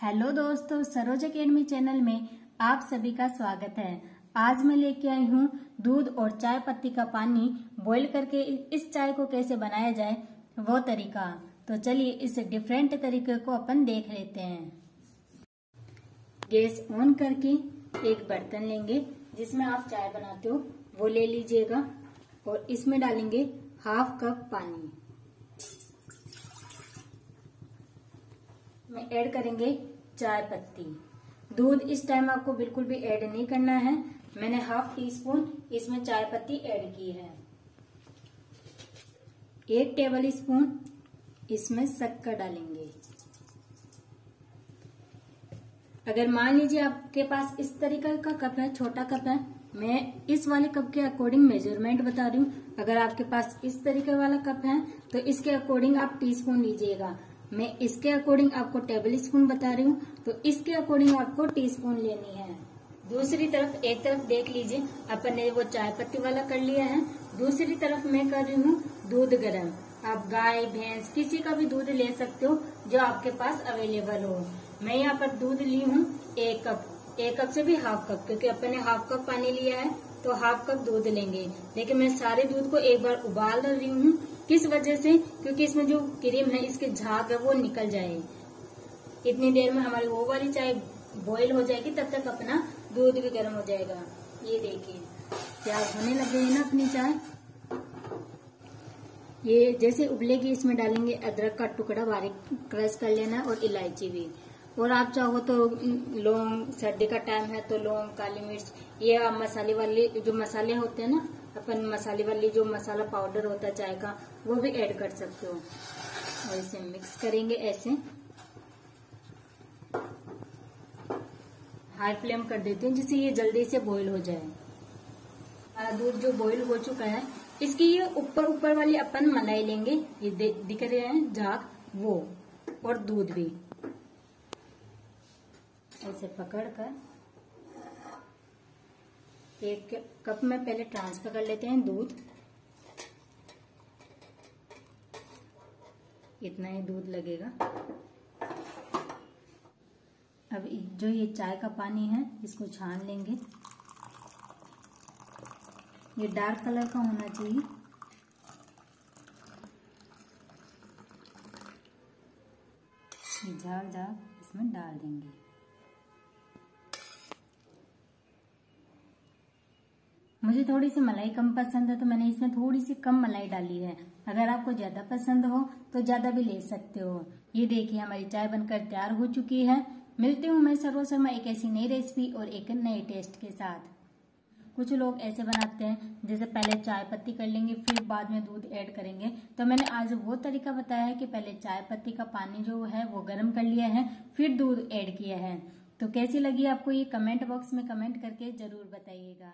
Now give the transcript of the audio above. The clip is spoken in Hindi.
हेलो दोस्तों, सरोज अकेडमी चैनल में आप सभी का स्वागत है। आज मैं लेके आई हूँ दूध और चाय पत्ती का पानी। बॉईल करके इस चाय को कैसे बनाया जाए, वो तरीका। तो चलिए इस डिफरेंट तरीके को अपन देख लेते हैं। गैस ऑन करके एक बर्तन लेंगे, जिसमें आप चाय बनाते हो, वो ले लीजिएगा। और इसमें डालेंगे हाफ़ कप पानी। में ऐड करेंगे चाय पत्ती। दूध इस टाइम आपको बिल्कुल भी ऐड नहीं करना है। मैंने हाफ़ टी स्पून इसमें चाय पत्ती ऐड की है। एक टेबल स्पून इसमें शक्कर डालेंगे। अगर मान लीजिए आपके पास इस तरीके का कप है, छोटा कप है, मैं इस वाले कप के अकॉर्डिंग मेज़रमेंट बता रही हूँ। अगर आपके पास इस तरीके वाला कप है तो इसके अकॉर्डिंग आप टी स्पून लीजिएगा। मैं इसके अकॉर्डिंग आपको टेबल स्पून बता रही हूँ तो इसके अकॉर्डिंग आपको टी स्पून लेनी है। दूसरी तरफ़, एक तरफ़ देख लीजिए, अपन ने वो चाय पत्ती वाला कर लिया है। दूसरी तरफ़ मैं कर रही हूँ दूध गर्म। आप गाय, भैंस, किसी का भी दूध ले सकते हो, जो आपके पास अवेलेबल हो। मैं यहाँ पर दूध ली हूँ एक कप एक कप से भी हाफ़ कप क्योंकि अपन ने हाफ़ कप पानी लिया है। तो हाफ़ कप दूध लेंगे। लेकिन मैं सारे दूध को एक बार उबाल रही हूँ। किस वजह से? क्योंकि इसमें जो क्रीम है, इसके झाग है, वो निकल जाए। इतनी देर में हमारी वो वाली चाय बॉईल हो जाएगी, तब तक अपना दूध भी गर्म हो जाएगा। ये देखिए प्याज होने लग गई ना अपनी चाय? ये जैसे उबलेगी, इसमें डालेंगे अदरक का टुकड़ा, बारीक क्रश कर लेना और इलायची भी। और आप चाहो तो लौंग, सर्दी का टाइम है तो लौंग, काली मिर्च, ये आप मसाले वाले जो मसाले होते हैं ना, अपन मसाले वाली जो मसाला पाउडर होता है चाय का, वो भी ऐड कर सकते हो। और इसे मिक्स करेंगे ऐसे। हाई फ्लेम कर देते हैं, जिससे ये जल्दी से बॉईल हो जाए। हमारा दूध जो बॉईल हो चुका है, इसकी ये ऊपर ऊपर वाली अपन मलाई लेंगे। ये दिख रहे हैं झाग, वो, और दूध भी। ऐसे पकड़कर एक कप में पहले ट्रांसफ़र कर लेते हैं दूध। इतना ही दूध लगेगा। अब जो ये चाय का पानी है, इसको छान लेंगे। ये डार्क कलर का होना चाहिए। झाग झाग इसमें डाल देंगे। मुझे थोड़ी सी मलाई कम पसंद है तो मैंने इसमें थोड़ी सी कम मलाई डाली है। अगर आपको ज़्यादा पसंद हो तो ज़्यादा भी ले सकते हो। ये देखिए, हमारी चाय बनकर तैयार हो चुकी है। मिलती हूँ मैं सर्व शर्मा एक ऐसी नई रेसिपी और एक नए टेस्ट के साथ। कुछ लोग ऐसे बनाते हैं, जैसे पहले चाय पत्ती कर लेंगे, फिर बाद में दूध ऐड करेंगे। तो मैंने आज वो तरीका बताया है कि पहले चाय पत्ती का पानी जो है, वो गर्म कर लिया है, फिर दूध ऐड किया है। तो कैसी लगी आपको ये कमेंट बॉक्स में कमेंट करके ज़रूर बताइएगा।